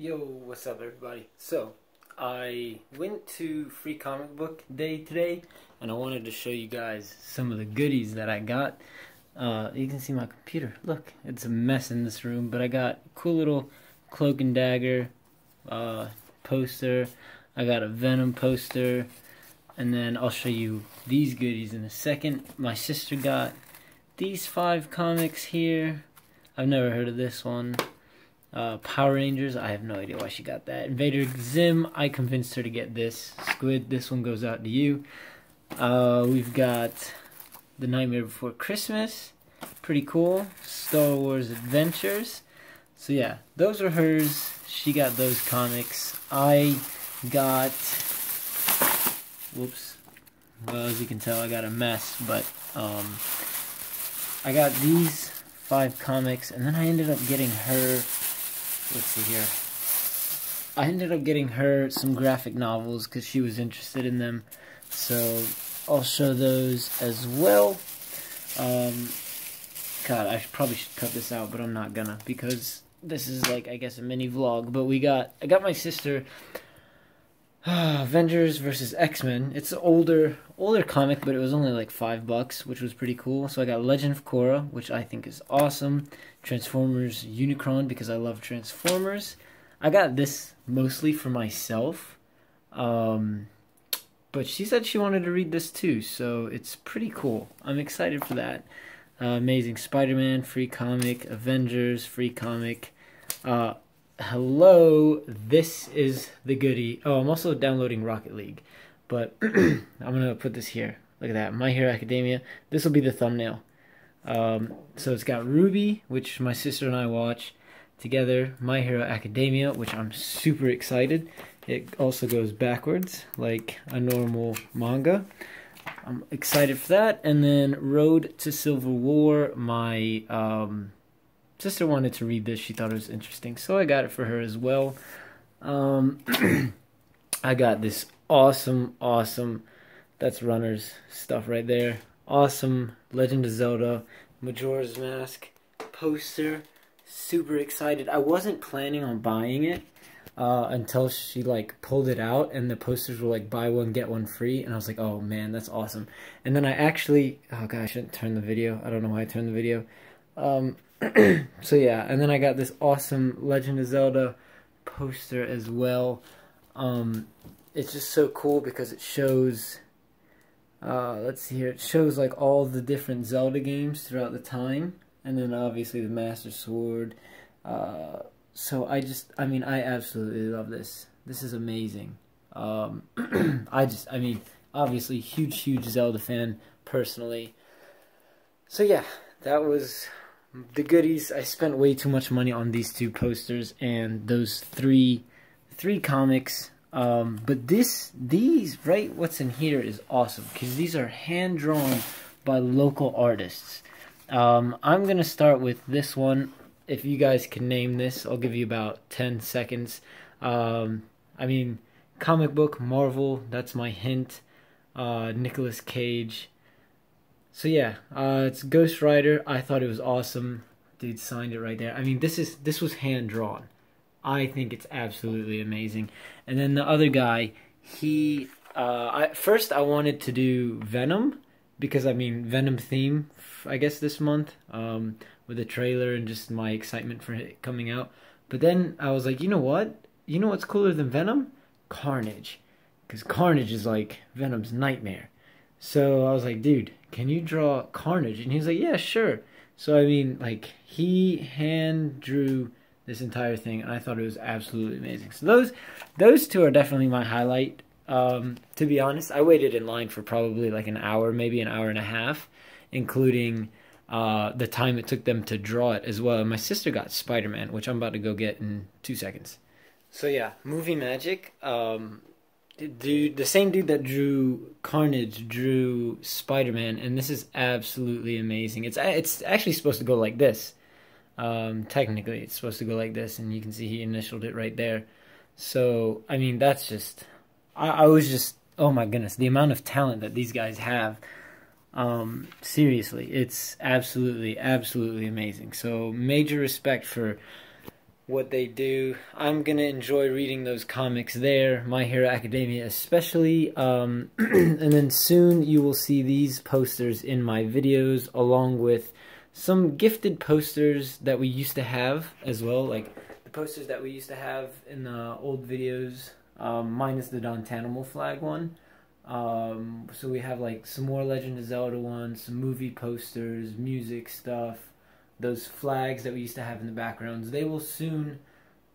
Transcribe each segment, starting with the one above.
Yo, what's up, everybody? So, I went to Free Comic Book Day today, and I wanted to show you guys some of the goodies that I got. Uh, you can see my computer. Look, it's a mess in this room, but I got cool little Cloak and Dagger uh, poster. I got a Venom poster, and then I'll show you these goodies in a second. My sister got these five comics here. I've never heard of this one. Uh, Power Rangers, I have no idea why she got that. Invader Zim, I convinced her to get this. Squid, this one goes out to you. Uh, we've got The Nightmare Before Christmas, pretty cool. Star Wars Adventures. So yeah, those are hers. She got those comics. I got, whoops. Well, as you can tell, I got a mess, but um, I got these five comics, and then I ended up getting her let's see here. I ended up getting her some graphic novels because she was interested in them. So I'll show those as well. Um, God, I probably should cut this out, but I'm not gonna because this is like I guess a mini vlog. But we got I got my sister Avengers versus X Men. It's an older older comic, but it was only like five bucks, which was pretty cool. So I got Legend of Korra, which I think is awesome. Transformers Unicron because I love Transformers. I got this mostly for myself. Um, but she said she wanted to read this too, so it's pretty cool. I'm excited for that. Uh, Amazing Spider-Man, free comic, Avengers, free comic. Uh, hello, this is the goodie. Oh, I'm also downloading Rocket League, but I'm gonna put this here. Look at that, My Hero Academia. This will be the thumbnail. Um, so it's got RWBY, which my sister and I watch together. My Hero Academia, which I'm super excited. It also goes backwards, like a normal manga. I'm excited for that. And then Road to Civil War, my um, sister wanted to read this. She thought it was interesting, so I got it for her as well. Um, I got this awesome, awesome, that's Runners stuff right there. Awesome Legend of Zelda Majora's Mask poster. Super excited. I wasn't planning on buying it uh, until she like pulled it out and the posters were like buy one get one free and I was like oh man that's awesome and then I actually oh god I shouldn't turn the video I don't know why I turned the video um, so yeah, and then I got this awesome Legend of Zelda poster as well. Um, it's just so cool because it shows, uh, let's see here, it shows like all the different Zelda games throughout the time, and then obviously the Master Sword. Uh, so I just, I mean, I absolutely love this. This is amazing. Um, I just, I mean, obviously huge, huge Zelda fan personally. So yeah, that was the goodies. I spent way too much money on these two posters and those three three comics. Um, but this, these, right, what's in here is awesome because these are hand drawn by local artists. Um, I'm gonna start with this one. If you guys can name this, I'll give you about 10 seconds. Um, I mean, comic book, Marvel, that's my hint. Uh, Nicolas Cage, so yeah, uh, it's Ghost Rider. I thought it was awesome. Dude signed it right there. I mean, this is this was hand drawn. I think it's absolutely amazing. And then the other guy, he uh, I, first I wanted to do Venom because I mean Venom theme. I guess this month um, with the trailer and just my excitement for it coming out. But then I was like, you know what? You know what's cooler than Venom? Carnage, because Carnage is like Venom's nightmare. So I was like, dude, can you draw Carnage? And he's like, yeah, sure. So I mean, like he hand drew this entire thing, and I thought it was absolutely amazing. So those those two are definitely my highlight. Um, to be honest, I waited in line for probably like an hour, maybe an hour and a half, including uh, the time it took them to draw it as well. And my sister got Spider Man, which I'm about to go get in two seconds. So yeah, movie magic. Um, dude, the same dude that drew Carnage drew Spider Man, and this is absolutely amazing. It's it's actually supposed to go like this. Um, technically, it's supposed to go like this, and you can see he initialed it right there. So, I mean, that's just. I, I was just. Oh my goodness, the amount of talent that these guys have. Um, seriously, it's absolutely, absolutely amazing. So, major respect for what they do. I'm gonna enjoy reading those comics there, My Hero Academia especially. Um, and then soon you will see these posters in my videos along with some gifted posters that we used to have as well, like the posters that we used to have in the old videos, um, minus the Don Tanimal flag one. Um, so we have like some more Legend of Zelda ones, some movie posters, music stuff, those flags that we used to have in the backgrounds. They will soon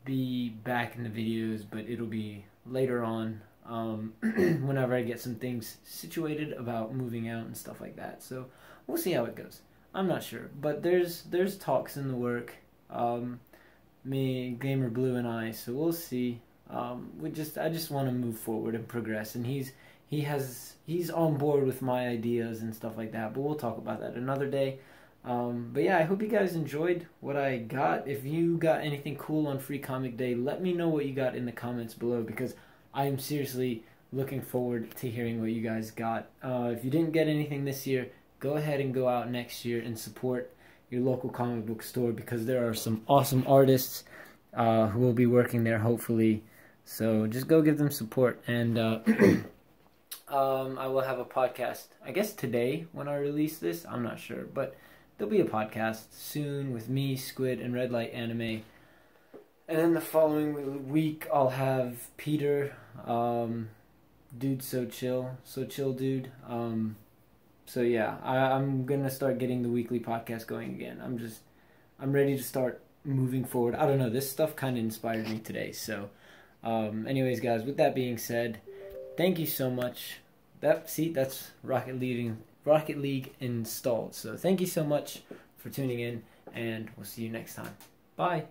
be back in the videos, but it'll be later on um, whenever I get some things situated about moving out and stuff like that. So we'll see how it goes. I'm not sure, but there's there's talks in the work. Um, me, Gamer Blue, and I. So we'll see. Um, we just I just want to move forward and progress, and he's he has he's on board with my ideas and stuff like that. But we'll talk about that another day. Um, but yeah, I hope you guys enjoyed what I got. If you got anything cool on Free Comic Day, let me know what you got in the comments below because I am seriously looking forward to hearing what you guys got. Uh, if you didn't get anything this year, go ahead and go out next year and support your local comic book store because there are some awesome artists uh, who will be working there hopefully. So just go give them support and uh, um, I will have a podcast. I guess today when I release this, I'm not sure, but there'll be a podcast soon with me, Squid, and Red Light Anime. And then the following week, I'll have Peter, um, dude, so chill, so chill, dude. Um, so yeah, I, I'm gonna start getting the weekly podcast going again. I'm just, I'm ready to start moving forward. I don't know, this stuff kind of inspired me today. So, um, anyways, guys, with that being said, thank you so much. That see, that's Rocket League, Rocket League installed. So thank you so much for tuning in, and we'll see you next time. Bye.